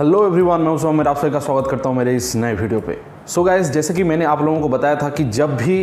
Hello everyone मैं उस मेरा आप सभी का स्वागत करता हूँ मेरे इस नए वीडियो पे। सो so गाइस जैसे कि मैंने आप लोगों को बताया था कि जब भी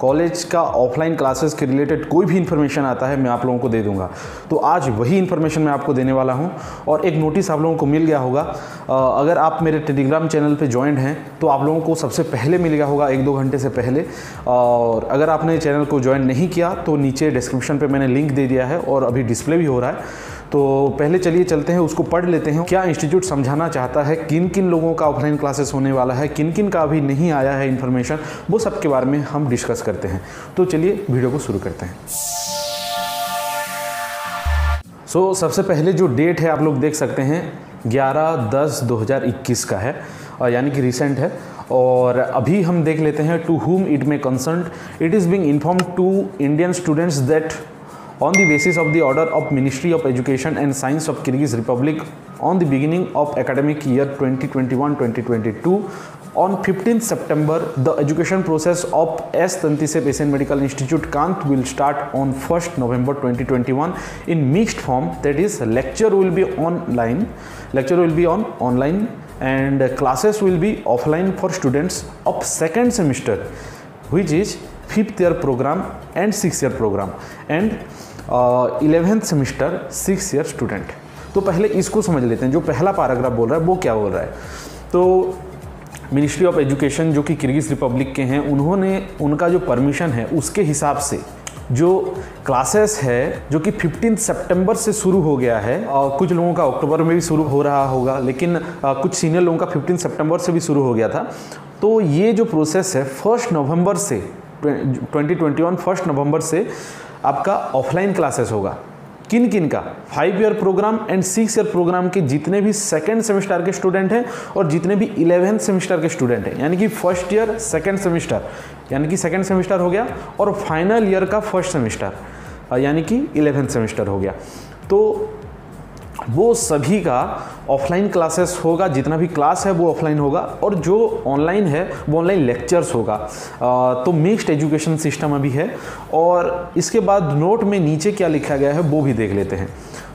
कॉलेज का ऑफलाइन क्लासेस के रिलेटेड कोई भी इन्फॉर्मेशन आता है, मैं आप लोगों को दे दूँगा। तो आज वही इन्फॉर्मेशन मैं आपको देने वाला हूँ और एक नोटिस आप लोगों को मिल गया होगा। अगर आप मेरे टेलीग्राम चैनल पे ज्वाइंट हैं तो आप लोगों को सबसे पहले मिल गया होगा, एक दो घंटे से पहले। और अगर आपने चैनल को ज्वाइन नहीं किया तो नीचे डिस्क्रिप्शन पर मैंने लिंक दे दिया है और अभी डिस्प्ले भी हो रहा है। तो पहले चलिए चलते हैं उसको पढ़ लेते हैं। क्या इंस्टीट्यूट समझाना चाहता है किन किन लोगों का ऑफलाइन क्लासेस होने वाला है किन किन का अभी नहीं आया है इन्फॉर्मेशन वो सब के बारे में हम डिस्कस करते हैं। तो चलिए वीडियो को शुरू करते हैं। सो so, सबसे पहले जो डेट है आप लोग देख सकते हैं 11 दस 2021 का है यानी कि रिसेंट है। और अभी हम देख लेते हैं to whom it may concern it is being inform to Indian students that on the basis of the order of Ministry of Education and Science of Kyrgyz Republic on the beginning of academic year 2021-2022 on 15th September the education process of S. Tantisep Asian Medical Institute Kant will start on 1st November 2021 in mixed form that is lecture will be online lecture will be on online and classes will be offline for students of second semester which is fifth year program and sixth year program and eleventh semester six year student तो पहले इसको समझ लेते हैं। जो पहला paragraph बोल रहा है वो क्या बोल रहा है? तो मिनिस्ट्री ऑफ़ एजुकेशन जो कि किर्गिज़ रिपब्लिक के हैं उन्होंने उनका जो परमिशन है उसके हिसाब से जो क्लासेस है जो कि 15 सितंबर से शुरू हो गया है और कुछ लोगों का अक्टूबर में भी शुरू हो रहा होगा लेकिन आ, कुछ सीनियर लोगों का 15 सितंबर से भी शुरू हो गया था। तो ये जो प्रोसेस है फ़र्स्ट नवंबर से 2021 फ़र्स्ट नवंबर से आपका ऑफलाइन क्लासेस होगा। किन किन का? Five year program and six year program के जितने भी सेकेंड सेमेस्टर के स्टूडेंट हैं और जितने भी इलेवेंथ सेमिस्टर के स्टूडेंट हैं, यानी कि फ़र्स्ट ईयर, सेकेंड सेमिस्टर, यानी कि सेकेंड सेमिस्टर हो गया और फाइनल ईयर का फ़र्स्ट सेमिस्टर, यानी कि इलेवेंथ सेमिस्टर हो गया। तो वो सभी का ऑफलाइन क्लासेस होगा, जितना भी क्लास है वो ऑफलाइन होगा और जो ऑनलाइन है वो ऑनलाइन लेक्चर्स होगा। तो मिक्स्ड एजुकेशन सिस्टम अभी है और इसके बाद नोट में नीचे क्या लिखा गया है वो भी देख लेते हैं।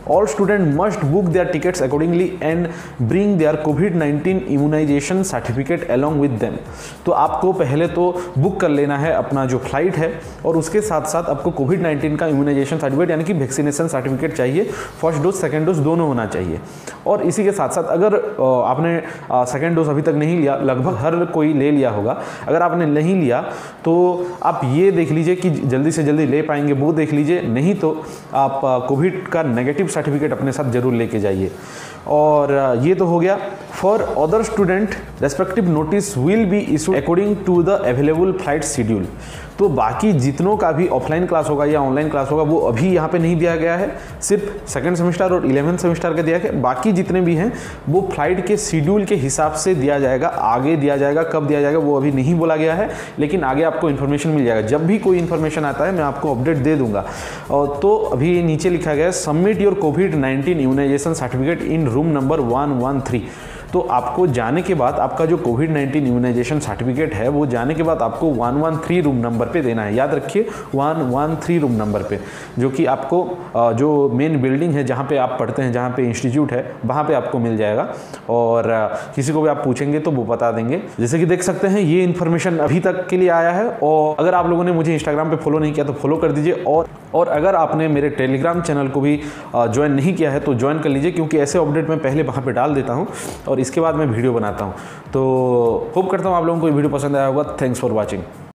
All students must book their tickets accordingly and bring their COVID-19 immunization certificate along with them. तो आपको पहले तो बुक कर लेना है अपना जो फ़्लाइट है और उसके साथ साथ आपको कोविड 19 का इम्यूनाइजेशन सर्टिफिकेट यानी कि वैक्सीनेशन सर्टिफिकेट चाहिए। फ़र्स्ट डोज सेकेंड डोज दोनों होना चाहिए। और इसी के साथ साथ अगर आपने सेकेंड डोज अभी तक नहीं लिया, लगभग हर कोई ले लिया होगा। अगर आपने नहीं लिया तो आप ये देख लीजिए कि जल्दी से जल्दी ले पाएँगे, वो देख लीजिए। नहीं तो आप कोविड का नेगेटिव सर्टिफिकेट अपने साथ ज़रूर लेके जाइए। और ये तो हो गया। For other student respective notice will be issue according to the available flight schedule तो बाकी जितनों का भी ऑफलाइन क्लास होगा या ऑनलाइन क्लास होगा, वो अभी यहाँ पे नहीं दिया गया है। सिर्फ़ सेकेंड सेमेस्टर और इलेवेंथ सेमेस्टर का दिया गया बाकी जितने भी हैं, वो फ़्लाइट के शेड्यूल के हिसाब से दिया जाएगा, आगे दिया जाएगा, कब दिया जाएगा, वो अभी नहीं बोला गया है। लेकिन आगे आपको इन्फॉर्मेशन मिल जाएगा। जब भी कोई इन्फॉर्मेशन आता है, मैं आपको अपडेट दे दूँगा। तो अभी नीचे लिखा गया है submit your COVID nineteen immunization certificate in room number one one three तो आपको जाने के बाद आपका जो कोविड नाइन्टीन इम्यूनाइजेशन सर्टिफिकेट है, वो जाने के बाद आपको one one three room number पे देना है। याद रखिए one one three room number पे, जो कि आपको जो मेन बिल्डिंग है जहाँ पे आप पढ़ते हैं, जहाँ पे इंस्टीट्यूट है, वहाँ पे आपको मिल जाएगा। और किसी को भी आप पूछेंगे तो वो बता देंगे। जैसे कि देख सकते हैं, ये इन्फॉर्मेशन अभी तक के लिए आया है और अगर आप लोगों ने मुझे इंस्टाग्राम पर फॉलो नहीं किया तो फॉलो कर दीजिए। और और अगर आपने मेरे टेलीग्राम चैनल को भी ज्वाइन नहीं किया है तो ज्वाइन कर लीजिए, क्योंकि ऐसे अपडेट मैं पहले वहाँ पर डाल देता हूँ। और इसके बाद मैं वीडियो बनाता हूँ। तो होप करता हूँ आप लोगों को वीडियो पसंद आया होगा। Thanks for watching